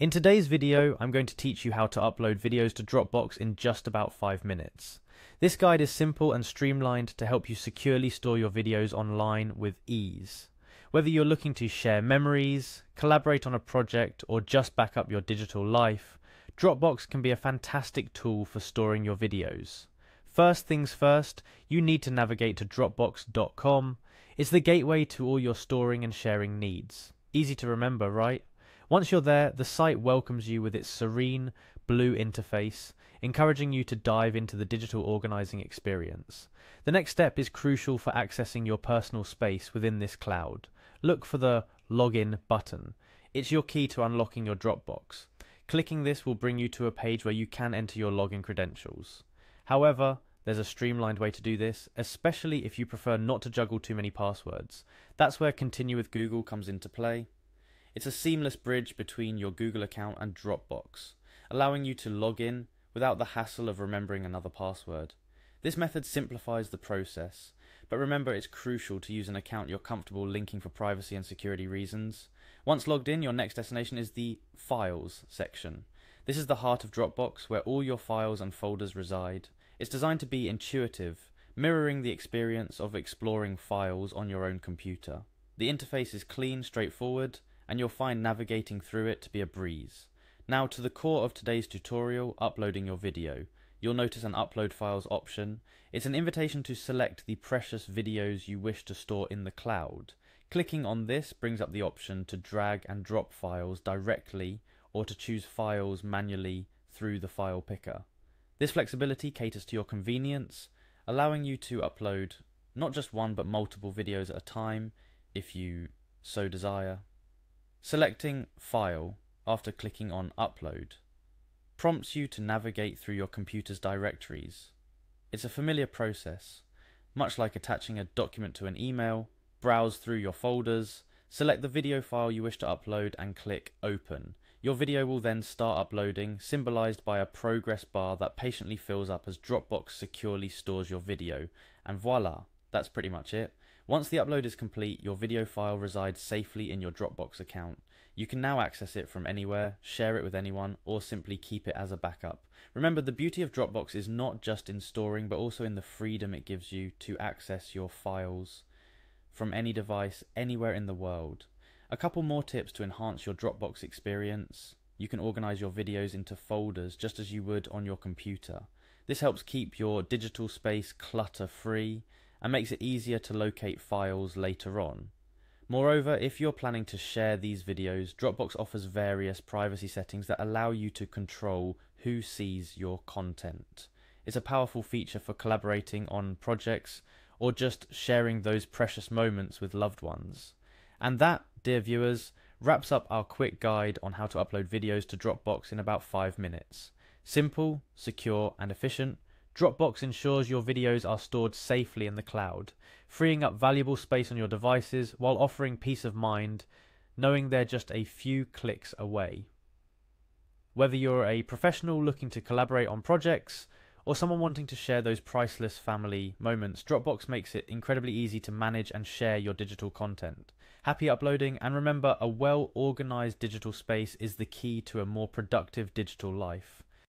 In today's video, I'm going to teach you how to upload videos to Dropbox in just about 5 minutes. This guide is simple and streamlined to help you securely store your videos online with ease. Whether you're looking to share memories, collaborate on a project, or just back up your digital life, Dropbox can be a fantastic tool for storing your videos. First things first, you need to navigate to Dropbox.com. It's the gateway to all your storing and sharing needs. Easy to remember, right? Once you're there, the site welcomes you with its serene, blue interface, encouraging you to dive into the digital organizing experience. The next step is crucial for accessing your personal space within this cloud. Look for the Login button. It's your key to unlocking your Dropbox. Clicking this will bring you to a page where you can enter your login credentials. However, there's a streamlined way to do this, especially if you prefer not to juggle too many passwords. That's where Continue with Google comes into play. It's a seamless bridge between your Google account and Dropbox, allowing you to log in without the hassle of remembering another password. This method simplifies the process, but remember it's crucial to use an account you're comfortable linking for privacy and security reasons. Once logged in, your next destination is the Files section. This is the heart of Dropbox where all your files and folders reside. It's designed to be intuitive, mirroring the experience of exploring files on your own computer. The interface is clean, straightforward, and you'll find navigating through it to be a breeze. Now to the core of today's tutorial, uploading your video. You'll notice an upload files option. It's an invitation to select the precious videos you wish to store in the cloud. Clicking on this brings up the option to drag and drop files directly or to choose files manually through the file picker. This flexibility caters to your convenience, allowing you to upload not just one but multiple videos at a time if you so desire. Selecting File after clicking on Upload prompts you to navigate through your computer's directories. It's a familiar process, much like attaching a document to an email browse through your folders, select the video file you wish to upload and click open. Your video will then start uploading, symbolized by a progress bar that patiently fills up as Dropbox securely stores your video. And voila, that's pretty much it. Once the upload is complete, your video file resides safely in your Dropbox account. You can now access it from anywhere, share it with anyone, or simply keep it as a backup. Remember, the beauty of Dropbox is not just in storing, but also in the freedom it gives you to access your files from any device anywhere in the world. A couple more tips to enhance your Dropbox experience. You can organize your videos into folders just as you would on your computer. This helps keep your digital space clutter free and makes it easier to locate files later on. Moreover, if you're planning to share these videos, Dropbox offers various privacy settings that allow you to control who sees your content. It's a powerful feature for collaborating on projects or just sharing those precious moments with loved ones. And that, dear viewers, wraps up our quick guide on how to upload videos to Dropbox in about 5 minutes. Simple, secure, and efficient, Dropbox ensures your videos are stored safely in the cloud, freeing up valuable space on your devices while offering peace of mind, knowing they're just a few clicks away. Whether you're a professional looking to collaborate on projects, or someone wanting to share those priceless family moments, Dropbox makes it incredibly easy to manage and share your digital content. Happy uploading, and remember, a well organized digital space is the key to a more productive digital life.